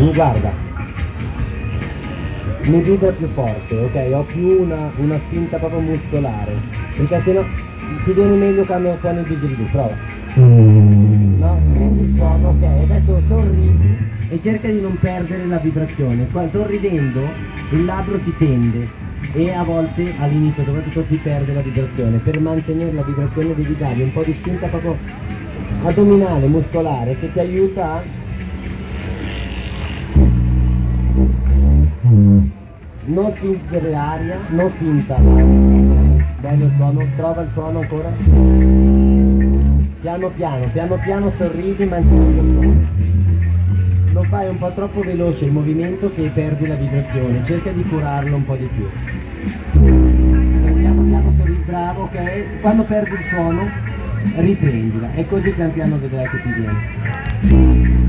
Mi guarda. Mi vibra più forte, ok? Ho più una, una spinta proprio muscolare. Perché sennò ti viene meglio quando suoni il didgeridoo, prova. No, prendi il suono, ok, adesso sorridi e cerca di non perdere la vibrazione. Qua sorridendo il labbro ti tende e a volte all'inizio soprattutto si perde la vibrazione. Per mantenere la vibrazione devi dargli un po' di spinta proprio addominale, muscolare, che ti aiuta a non spingere l'aria, non finta. Bello il suono, trova il suono ancora. Piano piano, piano piano sorridi mantenendo il suono. Lo fai un po' troppo veloce il movimento che perdi la vibrazione, cerca di curarlo un po' di più. Piano piano sorridi, bravo, ok? Quando perdi il suono riprendila e così pian piano vedrai che ti viene.